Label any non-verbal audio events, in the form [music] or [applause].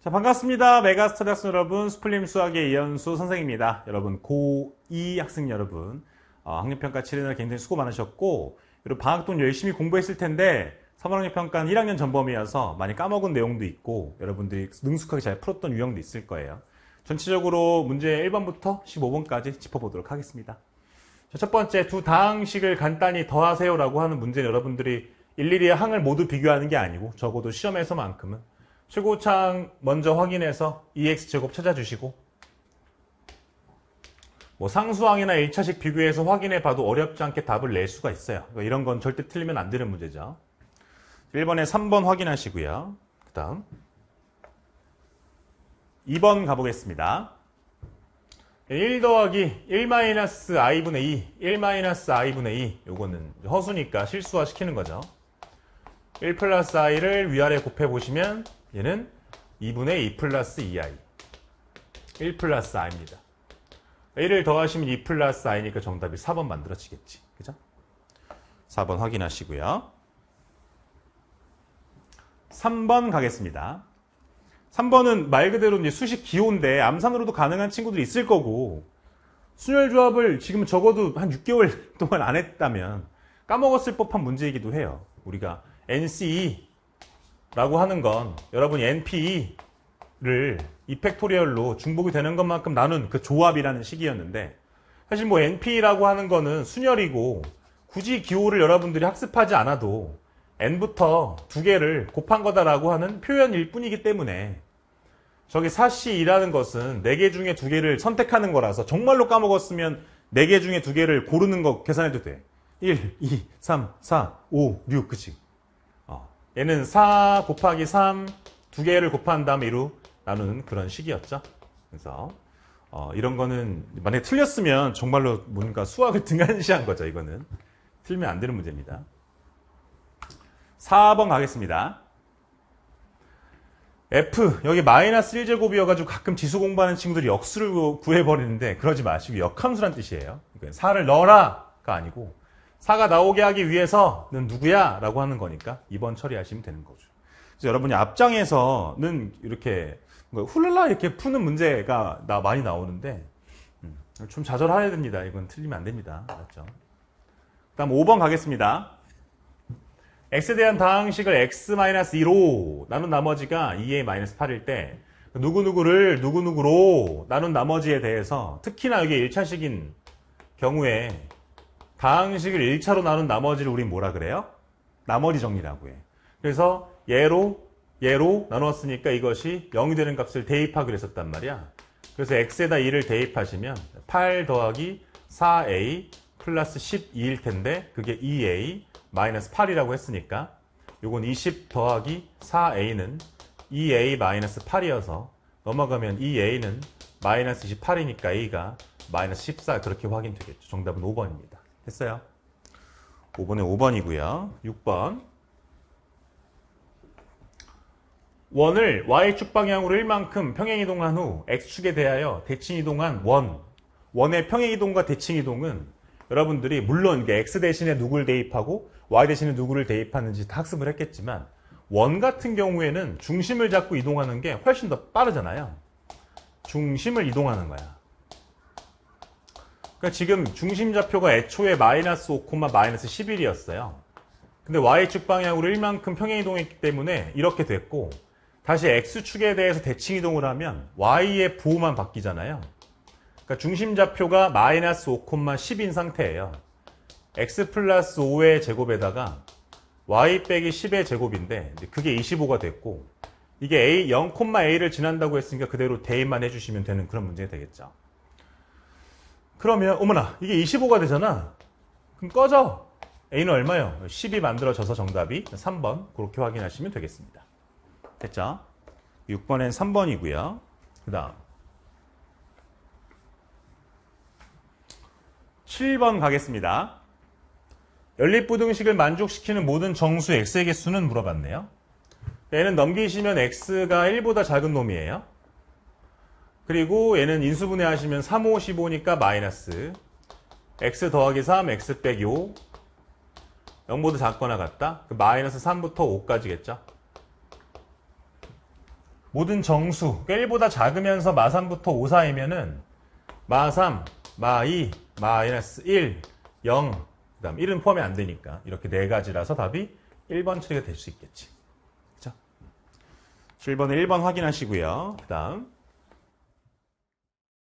자, 반갑습니다. 메가스터디 학생 여러분, 스플림 수학의 이현수 선생입니다. 여러분, 고2 학생 여러분, 어, 학력평가 치르느라 굉장히 수고 많으셨고, 그리고 방학 동안 열심히 공부했을 텐데, 3월 학력평가는 1학년 전범이어서 많이 까먹은 내용도 있고, 여러분들이 능숙하게 잘 풀었던 유형도 있을 거예요. 전체적으로 문제 1번부터 15번까지 짚어보도록 하겠습니다. 자, 첫 번째, 두 다항식을 간단히 더하세요라고 하는 문제는 여러분들이 일일이 항을 모두 비교하는 게 아니고, 적어도 시험에서만큼은 최고창 먼저 확인해서 EX제곱 찾아주시고 뭐 상수항이나 1차식 비교해서 확인해 봐도 어렵지 않게 답을 낼 수가 있어요. 그러니까 이런 건 절대 틀리면 안 되는 문제죠. 1번에 3번 확인하시고요. 그 다음 2번 가보겠습니다. 1 더하기 1-i분의 2, 1-i분의 2 요거는 허수니까 실수화 시키는 거죠. 1 플러스 i를 위아래 곱해보시면 얘는 2분의 2 플러스 2i 1 플러스 i입니다. 1을 더하시면 2 플러스 i니까 정답이 4번 만들어지겠지. 그죠? 4번 확인하시고요. 3번 가겠습니다. 3번은 말 그대로 이제 수식 기호인데 암산으로도 가능한 친구들이 있을 거고 순열 조합을 지금 적어도 한 6개월 [laughs] 동안 안 했다면 까먹었을 법한 문제이기도 해요. 우리가 NCE 라고 하는 건 여러분이 NP를 이펙토리얼로 중복이 되는 것만큼 나눈 그 조합이라는 식이었는데 사실 뭐 NP라고 하는 거는 순열이고 굳이 기호를 여러분들이 학습하지 않아도 n부터 두 개를 곱한 거다라고 하는 표현일 뿐이기 때문에 저기 4C이라는 것은 네 개 중에 두 개를 선택하는 거라서 정말로 까먹었으면 네 개 중에 두 개를 고르는 거 계산해도 돼. 1, 2, 3, 4, 5, 6, 그치? 어. 얘는 4 곱하기 3, 두 개를 곱한 다음에 2로 나누는 그런 식이었죠. 그래서 어, 이런 거는 만약에 틀렸으면 정말로 뭔가 수학을 [laughs] 등한시한 거죠. 이거는 틀면 안 되는 문제입니다. 4번 가겠습니다. F 여기 마이너스 1제곱이어가지고 가끔 지수 공부하는 친구들이 역수를 구해버리는데 그러지 마시고 역함수란 뜻이에요. 4를 넣어라가 아니고 4가 나오게 하기 위해서는 누구야? 라고 하는 거니까 2번 처리하시면 되는 거죠. 그래서 여러분이 앞장에서는 이렇게 훌랄라 이렇게 푸는 문제가 나 많이 나오는데 음, 좀 좌절해야 됩니다. 이건 틀리면 안 됩니다. 맞죠? 다음 5번 가겠습니다. x에 대한 다항식을 x-2로 나눈 나머지가 2a 8일 때 누구누구를 누구누구로 나눈 나머지에 대해서 특히나 여기 1차식인 경우에 다항식을 1차로 나눈 나머지를 우린 뭐라 그래요? 나머지 정리라고 해. 그래서 얘로 얘로 나누었으니까 이것이 0이 되는 값을 대입하기로 했었단 말이야. 그래서 x에다 2를 대입하시면 8 더하기 4a 플러스 12일 텐데 그게 2a 마이너스 8이라고 했으니까 요건 20 더하기 4a는 2a 마이너스 8이어서 넘어가면 2a는 마이너스 28이니까 a가 마이너스 14 그렇게 확인되겠죠. 정답은 5번입니다. 됐어요? 5번에 5번이고요. 6번 원을 y축 방향으로 1만큼 평행이동한 후 x축에 대하여 대칭이동한 원 원의 평행이동과 대칭이동은 여러분들이 물론 x 대신에 누구를 대입하고 y 대신에 누구를 대입하는지 다 학습을 했겠지만 원 같은 경우에는 중심을 잡고 이동하는 게 훨씬 더 빠르잖아요. 중심을 이동하는 거야. 그러니까 지금 중심 좌표가 애초에 마이너스 5, 마이너스 11이었어요. 근데 y축 방향으로 1만큼 평행 이동했기 때문에 이렇게 됐고 다시 x축에 대해서 대칭 이동을 하면 y의 부호만 바뀌잖아요. 그러니까 중심 좌표가 마이너스 5, 10인 상태예요. x 플러스 5의 제곱에다가 y 빼기 10의 제곱인데 그게 25가 됐고 이게 a 0,a를 지난다고 했으니까 그대로 대입만 해주시면 되는 그런 문제가 되겠죠. 그러면 어머나 이게 25가 되잖아. 그럼 꺼져. a는 얼마요? 10이 만들어져서 정답이 3번 그렇게 확인하시면 되겠습니다. 됐죠? 6번엔 3번이고요. 그 다음 7번 가겠습니다. 연립부등식을 만족시키는 모든 정수 x의 개수는 물어봤네요. 얘는 넘기시면 x가 1보다 작은 놈이에요. 그리고 얘는 인수분해 하시면 3, 5, 15니까 마이너스 x 더하기 3, x 빼기 5 0보다 작거나 같다. 그 마이너스 3부터 5까지겠죠. 모든 정수, 그러니까 1보다 작으면서 마3부터 5 사이면은 마3, 마2, 마이너스 1, 0, 그 다음 1은 포함이 안 되니까 이렇게 네 가지라서 답이 1번 처리가 될 수 있겠지. 그죠? 7번에 1번 확인하시고요. 그 다음